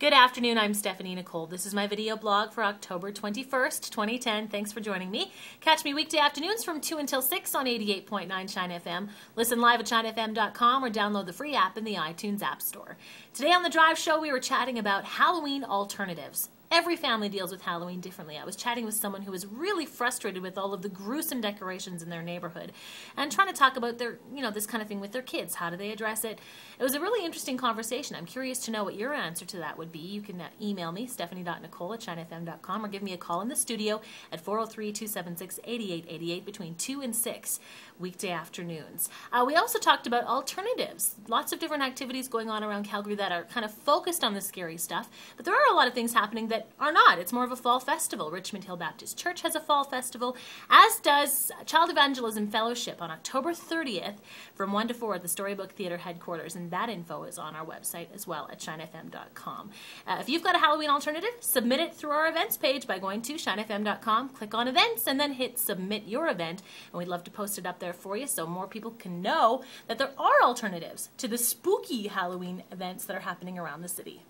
Good afternoon, I'm Stephanie Nicole. This is my video blog for October 21st, 2010. Thanks for joining me. Catch me weekday afternoons from 2 until 6 on 88.9 Shine FM. Listen live at shinefm.com or download the free app in the iTunes App Store. Today on The Drive Show, we were chatting about Halloween alternatives. Every family deals with Halloween differently. I was chatting with someone who was really frustrated with all of the gruesome decorations in their neighborhood and trying to talk about their, you know, this kind of thing with their kids. How do they address it? It was a really interesting conversation. I'm curious to know what your answer to that would be. You can uh, email me, stephanie.nicole at shinefm.com, or give me a call in the studio at 403 276 8888 between 2 and 6 weekday afternoons. Uh, we also talked about alternatives. Lots of different activities going on around Calgary that are kind of focused on the scary stuff, but there are a lot of things happening that are not. It's more of a fall festival. Richmond Hill Baptist Church has a fall festival, as does Child Evangelism Fellowship on October 30th from 1 to 4 at the Storybook Theatre headquarters, and that info is on our website as well at shinefm.com. Uh, if you've got a Halloween alternative, submit it through our events page by going to shinefm.com, click on events, and then hit submit your event, and we'd love to post it up there for you so more people can know that there are alternatives to the spooky Halloween events that are happening around the city.